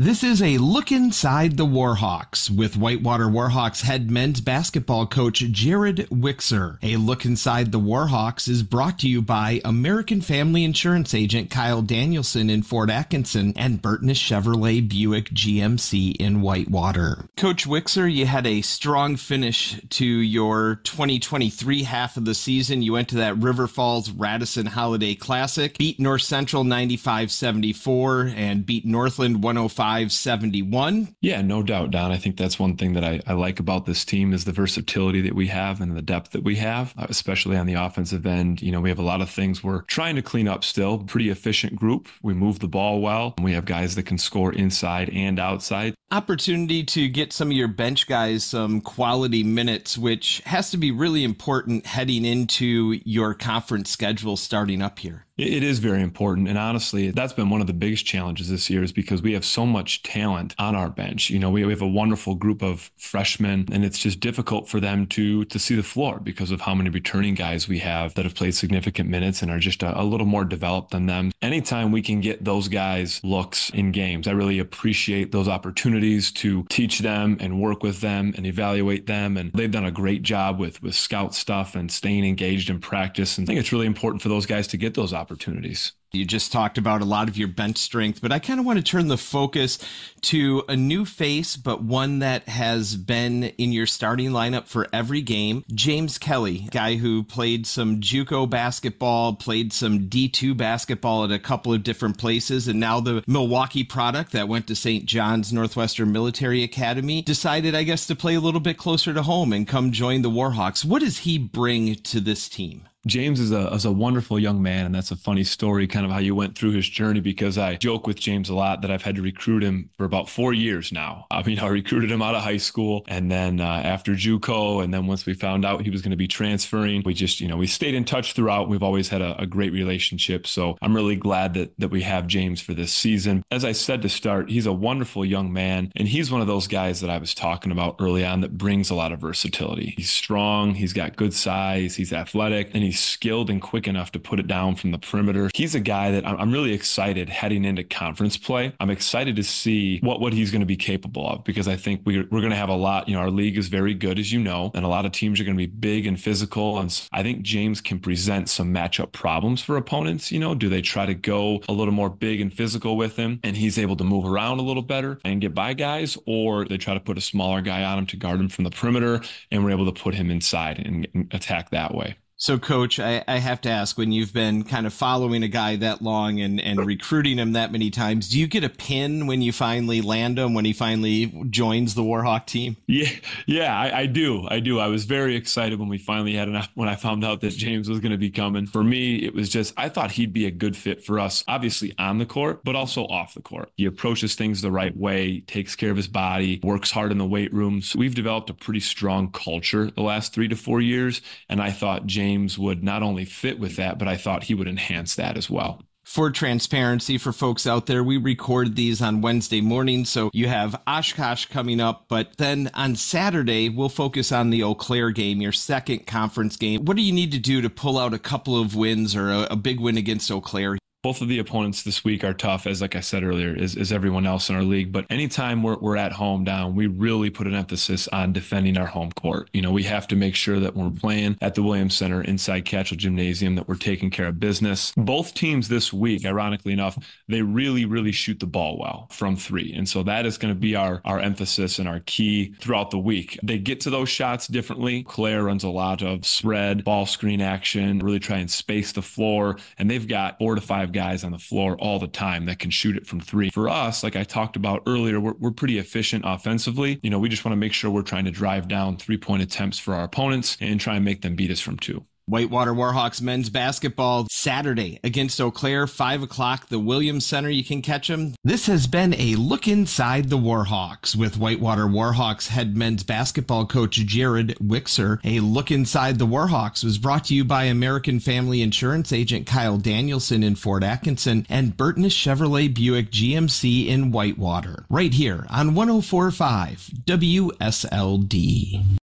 This is a look inside the Warhawks with Whitewater Warhawks head men's basketball coach Jarod Wichser. A look inside the Warhawks is brought to you by American Family Insurance agent Kyle Danielson in Fort Atkinson and Burtness Chevrolet Buick GMC in Whitewater. Coach Wichser, you had a strong finish to your 2023 half of the season. You went to that River Falls Radisson Holiday Classic, beat North Central 95 74, and beat Northland 105 571. Yeah, no doubt, Don. I think that's one thing that I, I, like about this team is the versatility that we have and the depth that we have, uh, especially on the offensive end. You know, we have a lot of things we're trying to clean up still. Pretty efficient group. We move the ball well. We have guys that can score inside and outside. Opportunity to get some of your bench guys some quality minutes, which has to be really important heading into your conference schedule starting up here. It is very important. And honestly, that's been one of the biggest challenges this year is because we have so much talent on our bench. You know, we have a wonderful group of freshmen and it's just difficult for them to to see the floor because of how many returning guys we have that have played significant minutes and are just a, a little more developed than them. Anytime we can get those guys looks in games, I really appreciate those opportunities to teach them and work with them and evaluate them. And they've done a great job with with scout stuff and staying engaged in practice. And I think it's really important for those guys to get those opportunities opportunities. You just talked about a lot of your bench strength, but I kind of want to turn the focus to a new face, but one that has been in your starting lineup for every game. James Kelly, guy who played some JUCO basketball, played some D2 basketball at a couple of different places, and now the Milwaukee product that went to St. John's Northwestern Military Academy decided, I guess, to play a little bit closer to home and come join the Warhawks. What does he bring to this team? James is a, is a wonderful young man, and that's a funny story, kind of how you went through his journey. Because I joke with James a lot that I've had to recruit him for about four years now. I mean, I recruited him out of high school, and then uh, after JUCO, and then once we found out he was going to be transferring, we just, you know, we stayed in touch throughout. We've always had a, a great relationship, so I'm really glad that that we have James for this season. As I said to start, he's a wonderful young man, and he's one of those guys that I was talking about early on that brings a lot of versatility. He's strong, he's got good size, he's athletic, and he's skilled and quick enough to put it down from the perimeter. He's a guy that I'm really excited heading into conference play. I'm excited to see what, what he's going to be capable of because I think we're, we're going to have a lot. You know, our league is very good, as you know, and a lot of teams are going to be big and physical. And I think James can present some matchup problems for opponents. You know, do they try to go a little more big and physical with him and he's able to move around a little better and get by guys, or they try to put a smaller guy on him to guard him from the perimeter and we're able to put him inside and, and attack that way? So, coach, I, I, have to ask when you've been kind of following a guy that long and, and recruiting him that many times, do you get a pin when you finally land him, when he finally joins the Warhawk team? Yeah, yeah, I, I do. I do. I was very excited when we finally had enough, when I found out that James was going to be coming. For me, it was just, I thought he'd be a good fit for us, obviously on the court, but also off the court. He approaches things the right way, takes care of his body, works hard in the weight rooms. We've developed a pretty strong culture the last three to four years. And I thought James James would not only fit with that, but I thought he would enhance that as well for transparency for folks out there, we record these on Wednesday morning. So you have Oshkosh coming up, but then on Saturday, we'll focus on the Eau Claire game, your second conference game. What do you need to do to pull out a couple of wins or a, a big win against Eau Claire? Both of the opponents this week are tough, as like I said earlier, is, is everyone else in our league. But anytime we're, we're at home down, we really put an emphasis on defending our home court. You know, we have to make sure that when we're playing at the Williams Center inside Kachel Gymnasium, that we're taking care of business. Both teams this week, ironically enough, they really, really shoot the ball well from three. And so that is going to be our, our emphasis and our key throughout the week. They get to those shots differently. Claire runs a lot of spread, ball screen action, really try and space the floor. And they've got four to five guys on the floor all the time that can shoot it from three. For us, like I talked about earlier, we're, we're pretty efficient offensively. You know, we just want to make sure we're trying to drive down three point attempts for our opponents and try and make them beat us from two. Whitewater Warhawks men's basketball Saturday against Eau Claire, 5 o'clock, the Williams Center. You can catch them. This has been a look inside the Warhawks with Whitewater Warhawks head men's basketball coach Jarod Wichser. A look inside the Warhawks was brought to you by American Family Insurance agent Kyle Danielson in Fort Atkinson and Burtness Chevrolet Buick GMC in Whitewater. Right here on 1045 WSLD.